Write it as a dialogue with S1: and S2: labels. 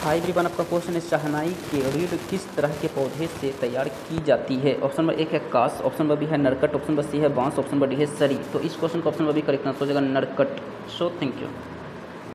S1: High everyone आपका question है, शहनाई के रीढ़ किस तरह के पौधे से तैयार की जाती है? ऑप्शन नंबर एक है कास, ऑप्शन नंबर बी है नरकट, ऑप्शन नंबर सी है बाँस, ऑप्शन नंबर डी है सरी। तो इस क्वेश्चन का option number B correct answer हो जाएगा नरकट। So thank you